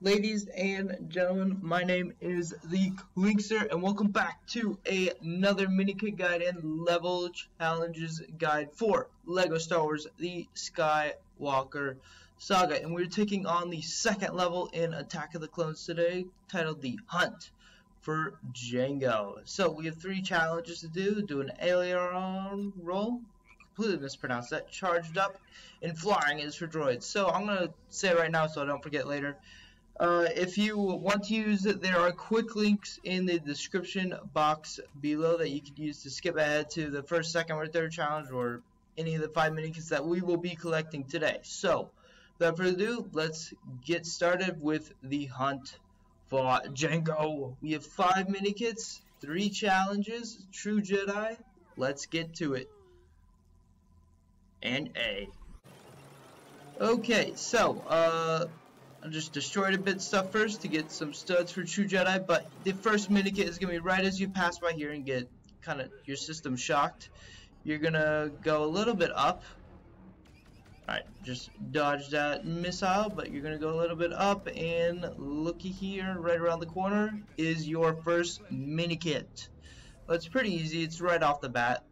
Ladies and gentlemen, my name is the Klenkster, and welcome back to another mini kit guide and level challenges guide for LEGO Star Wars The Skywalker Saga. And we're taking on the second level in Attack of the Clones today, titled The Hunt for Jango. So we have three challenges to do. Do an aileron roll, completely mispronounced that, charged up, and flying is for droids. So I'm going to say it right now so I don't forget later. Uh, if you want to use it, there are quick links in the description box below that you can use to skip ahead to the first, second, or third challenge or any of the five mini kits that we will be collecting today. So, without further ado, let's get started with the hunt for Jango. We have five mini kits, three challenges, True Jedi. Let's get to it. And A. Okay, so, uh, I just destroyed a bit stuff first to get some studs for True Jedi, but the first minikit is going to be right as you pass by here and get kind of your system shocked. You're going to go a little bit up. Alright, just dodge that missile, but you're going to go a little bit up, and looky here, right around the corner, is your first minikit. Well, it's pretty easy, it's right off the bat.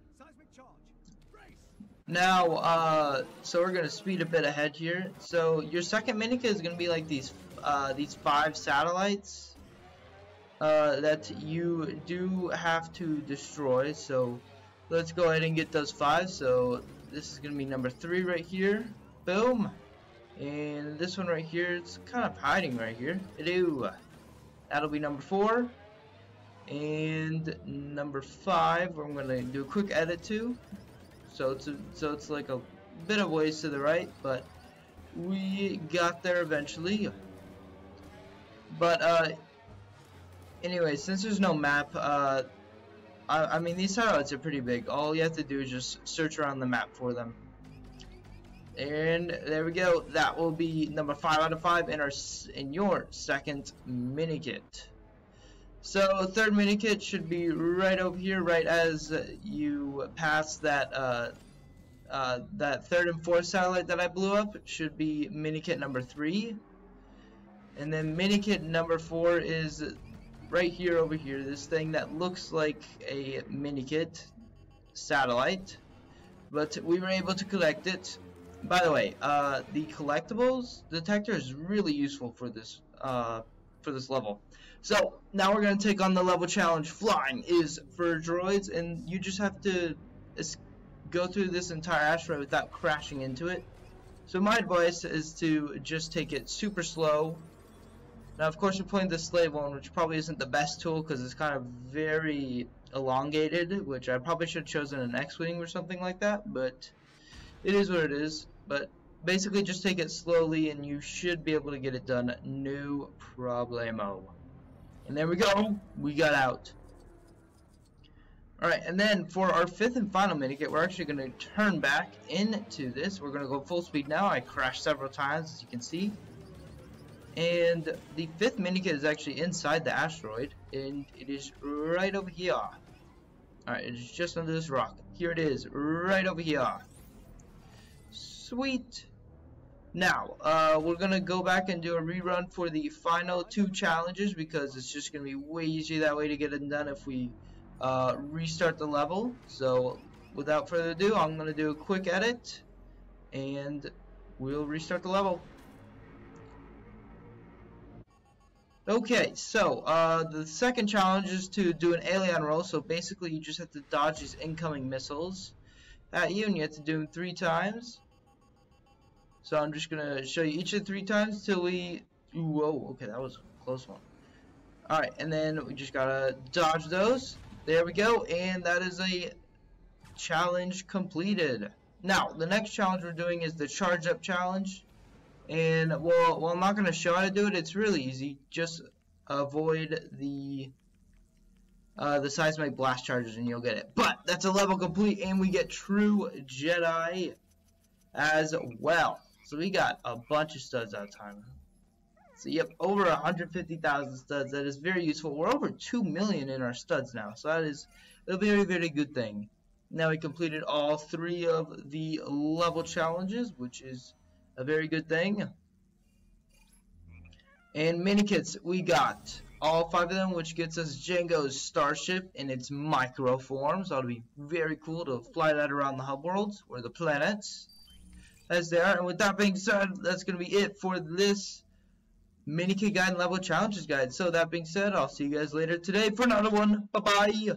Now, uh, so we're gonna speed a bit ahead here. So your second minikit is gonna be like these, uh, these five satellites uh, that you do have to destroy. So let's go ahead and get those five. So this is gonna be number three right here. Boom. And this one right here, it's kind of hiding right here. Hello. That'll be number four. And number five, I'm gonna do a quick edit to so it's a, so it's like a bit of ways to the right, but we got there eventually. But uh, anyway, since there's no map, uh, I, I mean these satellites are pretty big. All you have to do is just search around the map for them. And there we go. That will be number five out of five in our in your second mini kit. So third mini kit should be right over here, right as you pass that uh, uh, that third and fourth satellite that I blew up. Should be mini kit number three, and then mini kit number four is right here over here. This thing that looks like a mini kit satellite, but we were able to collect it. By the way, uh, the collectibles detector is really useful for this uh, for this level. So now we're going to take on the level challenge. Flying is for droids, and you just have to go through this entire asteroid without crashing into it. So my advice is to just take it super slow. Now, of course, we're playing the slave one, which probably isn't the best tool because it's kind of very elongated, which I probably should have chosen an X-Wing or something like that, but it is what it is. But basically, just take it slowly, and you should be able to get it done no problemo. And there we go. We got out. Alright, and then for our fifth and final minikit, we're actually going to turn back into this. We're going to go full speed now. I crashed several times, as you can see. And the fifth minikit is actually inside the asteroid, and it is right over here. Alright, it is just under this rock. Here it is, right over here. Sweet. Now, uh, we're going to go back and do a rerun for the final two challenges because it's just going to be way easier that way to get it done if we uh, restart the level. So, without further ado, I'm going to do a quick edit and we'll restart the level. Okay, so uh, the second challenge is to do an alien roll. So basically, you just have to dodge these incoming missiles at you, and you have to do them three times. So I'm just going to show you each of the three times till we... Whoa, okay, that was a close one. Alright, and then we just got to dodge those. There we go, and that is a challenge completed. Now, the next challenge we're doing is the charge up challenge. And, well, well I'm not going to show how to do it. It's really easy. Just avoid the uh, the seismic blast charges and you'll get it. But that's a level complete and we get true Jedi as well. So we got a bunch of studs out of time. So yep, over 150,000 studs. That is very useful. We're over 2 million in our studs now. So that is a very, very good thing. Now we completed all three of the level challenges, which is a very good thing. And mini kits, we got all five of them, which gets us Jango's starship in its micro form. So it'll be very cool to fly that around the hub worlds or the planets as they are. And with that being said, that's going to be it for this mini kit guide and level challenges guide. So that being said, I'll see you guys later today for another one. Bye bye.